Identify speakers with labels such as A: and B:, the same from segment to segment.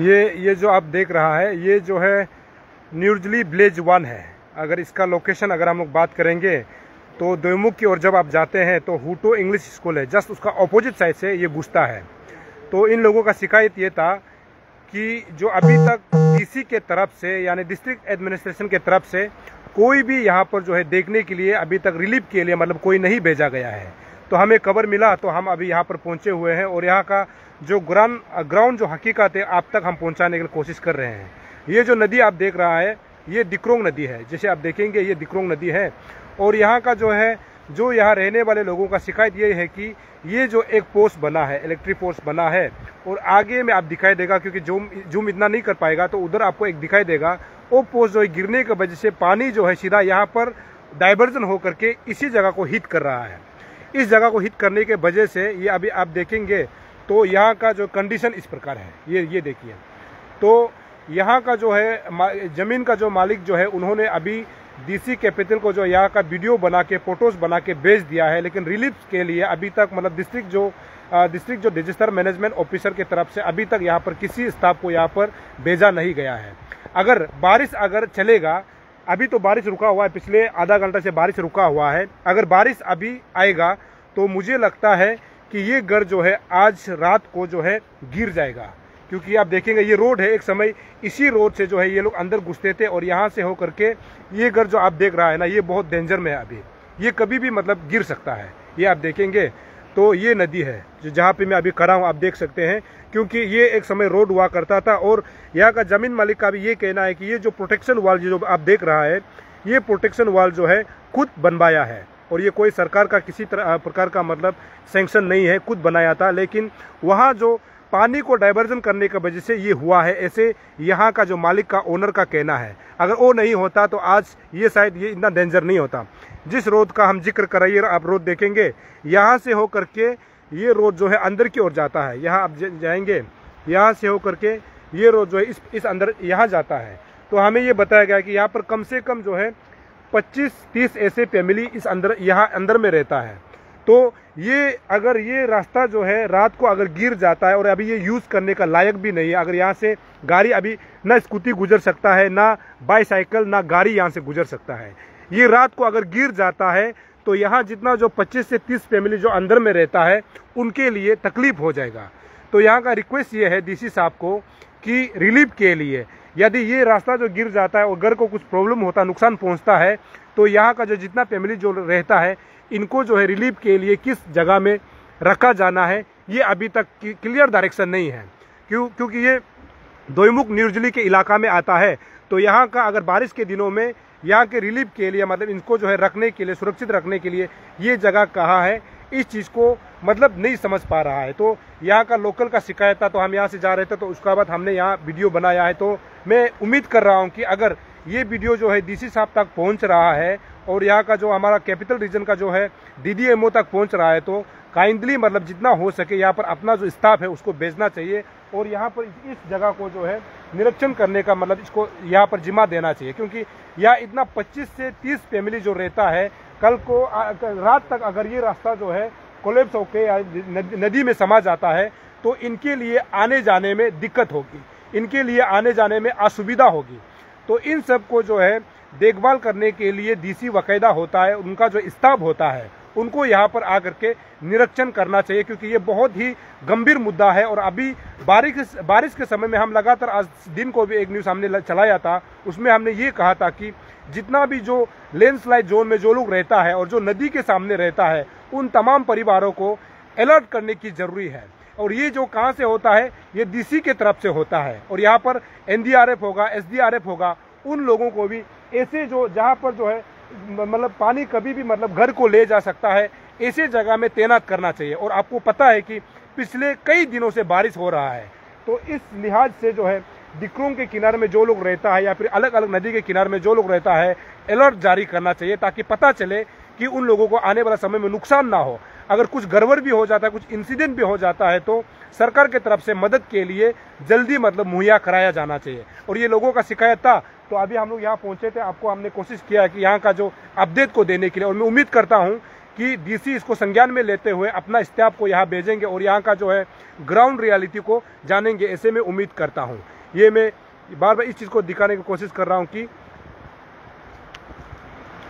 A: ये ये जो आप देख रहा है, ये जो है न्यूजली ब्लेज वन है। अगर इसका लोकेशन अगर हम लोग बात करेंगे तो दोमुख की ओर जब आप जाते हैं तो हुटो इंग्लिश स्कूल है, जस्ट उसका अपोजिट साइड से ये घुसता है। तो इन लोगों का शिकायत ये था कि जो अभी तक डीसी के तरफ़ से, यानी डिस्ट्रिक्ट एडमिनिस्ट्रेशन के तरफ़ से, कोई भी यहाँ पर जो है देखने के लिए अभी तक रिलीफ के लिए मतलब कोई नहीं भेजा गया है। तो हमें खबर मिला तो हम अभी यहाँ पर पहुँचे हुए हैं और यहाँ का जो ग्राउंड ग्राउंड जो हकीकत है, आप तक हम पहुँचाने की कोशिश कर रहे हैं। ये जो नदी आप देख रहा है, ये दिक्रोंग नदी है। जैसे आप देखेंगे, ये दिक्रोंग नदी है। और यहाँ का जो है, जो यहाँ रहने वाले लोगों का शिकायत ये है कि ये जो एक पोस्ट बना है इलेक्ट्रिक पोस्ट बना है, और आगे में आप दिखाई देगा, क्योंकि जूम जूम इतना नहीं कर पाएगा तो उधर आपको एक दिखाई देगा, वो पोस्ट जो है गिरने की वजह से पानी जो है सीधा यहाँ पर डाइवर्जन होकर के इसी जगह को हिट कर रहा है। इस जगह को हिट करने के वजह से ये अभी आप देखेंगे तो यहाँ का जो कंडीशन इस प्रकार है। ये ये देखिए। तो यहाँ का जो है ज़मीन का जो मालिक जो है, उन्होंने अभी डीसी कैपिटल को जो यहाँ का वीडियो बना के फ़ोटोज़ बना के भेज दिया है, लेकिन रिलीफ के लिए अभी तक मतलब डिस्ट्रिक्ट जो डिस्ट्रिक्ट जो रजिस्टर मैनेजमेंट ऑफिसर की तरफ़ से अभी तक यहाँ पर किसी स्टाफ को यहाँ पर भेजा नहीं गया है। अगर बारिश अगर चलेगा अभी तो बारिश रुका हुआ है, पिछले आधा घंटा से बारिश रुका हुआ है। अगर बारिश अभी आएगा तो मुझे लगता है कि ये घर जो है, आज रात को जो है, गिर जाएगा। क्योंकि आप देखेंगे, ये रोड है एक समय, इसी रोड से जो है, ये लोग अंदर घुसते थे और यहाँ से होकर के ये घर जो आप देख रहा है ना, ये बहुत डेंजर में है अभी। ये कभी भी मतलब गिर सकता है। ये आप देखेंगे तो ये नदी है, जो जहाँ पे मैं अभी खड़ा हूँ, आप देख सकते हैं, क्योंकि ये एक समय रोड हुआ करता था और यहाँ का ज़मीन मालिक का भी ये कहना है कि ये जो प्रोटेक्शन वाल जो आप देख रहा है, ये प्रोटेक्शन वाल जो है, खुद बनवाया है। और ये कोई सरकार का, किसी तरह प्रकार का मतलब सेंक्शन नहीं है, खुद बनाया था, लेकिन वहाँ जो पानी को डाइवर्जन करने की वजह से ये हुआ है, ऐसे यहाँ का जो मालिक का ओनर का कहना है। अगर वो नहीं होता तो आज ये शायद ये इतना डेंजर नहीं होता। जिस रोड का हम ज़िक्र कराइए, आप रोड देखेंगे, यहाँ से होकर के ये रोड जो है अंदर की ओर जाता है। यहाँ आप जाएँगे, यहाँ से होकर के ये रोड जो है इस इस अंदर, यहाँ जाता है। तो हमें ये बताया गया कि यहाँ पर कम से कम जो है 25-30 ऐसे फैमिली इस अंदर, यहाँ अंदर में रहता है। तो ये अगर ये रास्ता जो है रात को अगर गिर जाता है और अभी ये यूज़ करने का लायक भी नहीं है, अगर यहाँ से गाड़ी अभी ना स्कूटी गुजर सकता है, ना बाईसाइकिल ना गाड़ी यहाँ से गुजर सकता है। ये रात को अगर गिर जाता है तो यहाँ जितना जो 25 से 30 फैमिली जो अंदर में रहता है, उनके लिए तकलीफ़ हो जाएगा। तो यहाँ का रिक्वेस्ट ये है डीसी साहब को कि रिलीफ के लिए, यदि ये रास्ता जो गिर जाता है, और घर को कुछ प्रॉब्लम होता है नुकसान पहुँचता है तो यहाँ का जो जितना फैमिली जो रहता है, इनको जो है रिलीफ के लिए किस जगह में रखा जाना है, ये अभी तक क्लियर डायरेक्शन नहीं है। क्यों, क्योंकि ये दोईमुख निर्जली के इलाका में आता है तो यहाँ का अगर बारिश के दिनों में यहाँ के रिलीफ के लिए मतलब इनको जो है रखने के लिए, सुरक्षित रखने के लिए ये जगह कहाँ है, इस चीज़ को मतलब नहीं समझ पा रहा है। तो यहाँ का लोकल का शिकायत था तो हम यहाँ से जा रहे थे तो उसका बाद हमने यहाँ वीडियो बनाया है। तो मैं उम्मीद कर रहा हूँ कि अगर ये वीडियो जो है डीसी साहब तक पहुँच रहा है और यहाँ का जो हमारा कैपिटल रीजन का जो है डीडीएमओ तक पहुँच रहा है तो काइंडली मतलब जितना हो सके यहाँ पर अपना जो स्टाफ है, उसको भेजना चाहिए और यहाँ पर इस जगह को जो है, निरीक्षण करने का मतलब इसको यहाँ पर जिम्मा देना चाहिए, क्योंकि यहाँ इतना 25 से 30 फैमिली जो रहता है, कल को रात तक अगर ये रास्ता जो है कोलेप्स होके या नदी में समा जाता है तो इनके लिए आने जाने में दिक्कत होगी, इनके लिए आने जाने में असुविधा होगी। तो इन सबको जो है देखभाल करने के लिए डीसी वकायदा होता है, उनका जो स्टाफ होता है, उनको यहाँ पर आकर के निरीक्षण करना चाहिए, क्योंकि ये बहुत ही गंभीर मुद्दा है। और अभी बारिश बारिश के समय में हम लगातार आज दिन को भी एक न्यूज़ हमने चलाया था, उसमें हमने ये कहा था कि जितना भी जो लैंडस्लाइड जोन में जो लोग रहता है और जो नदी के सामने रहता है, उन तमाम परिवारों को अलर्ट करने की ज़रूरी है। और ये जो कहाँ से होता है, ये डीसी के तरफ़ से होता है। और यहाँ पर एनडीआरएफ होगा एसडीआरएफ होगा, उन लोगों को भी ऐसे जो, जहाँ पर जो है मतलब पानी कभी भी मतलब घर को ले जा सकता है, ऐसे जगह में तैनात करना चाहिए। और आपको पता है कि पिछले कई दिनों से बारिश हो रहा है। तो इस लिहाज से जो है, दिक्रों के किनारे में जो लोग रहता है, या फिर अलग अलग नदी के किनारे में जो लोग रहता है, अलर्ट जारी करना चाहिए, ताकि पता चले कि उन लोगों को आने वाला समय में नुकसान ना हो। अगर कुछ गड़बड़ भी हो जाता है, कुछ इंसिडेंट भी हो जाता है तो सरकार की तरफ़ से मदद के लिए जल्दी मतलब मुहैया कराया जाना चाहिए। और ये लोगों का शिकायत था तो अभी हम लोग यहाँ पहुँचे थे, आपको हमने कोशिश किया है कि यहाँ का जो अपडेट को देने के लिए, और मैं उम्मीद करता हूँ कि डीसी इसको संज्ञान में लेते हुए अपना स्टाफ को यहाँ भेजेंगे और यहाँ का जो है ग्राउंड रियलिटी को जानेंगे, ऐसे में उम्मीद करता हूँ। ये मैं बार बार इस चीज़ को दिखाने की कोशिश कर रहा हूँ कि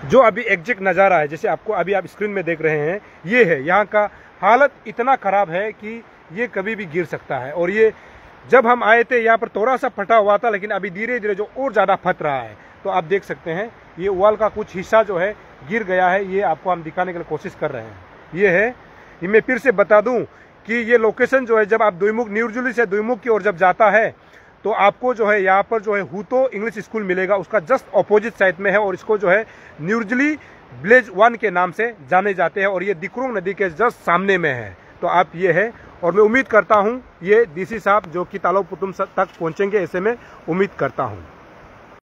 A: जो अभी एग्जैक्ट नज़ारा है, जैसे आपको अभी आप स्क्रीन में देख रहे हैं, ये है। यहाँ का हालत इतना ख़राब है कि ये कभी भी गिर सकता है। और ये जब हम आए थे, यहाँ पर थोड़ा सा फटा हुआ था, लेकिन अभी धीरे धीरे जो और ज़्यादा फट रहा है तो आप देख सकते हैं, ये वॉल का कुछ हिस्सा जो है, गिर गया है, ये आपको हम दिखाने के लिए कोशिश कर रहे हैं। ये है मैं फिर से बता दूँ कि ये लोकेशन जो है, जब आप दुईमुख न्यूजुली से दुईमुख की ओर जब जाता है तो आपको जो है, यहाँ पर जो है, हुतो इंग्लिश स्कूल मिलेगा, उसका जस्ट अपोजिट साइड में है, और इसको जो है न्यूजली विलेज वन के नाम से जाने जाते हैं, और ये दिक्रोंग नदी के जस्ट सामने में है। तो आप ये है। और मैं उम्मीद करता हूँ, ये डीसी साहब, जो कि तालाब पुतुम तक पहुँचेंगे, ऐसे में उम्मीद करता हूँ।